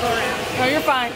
No, you're fine.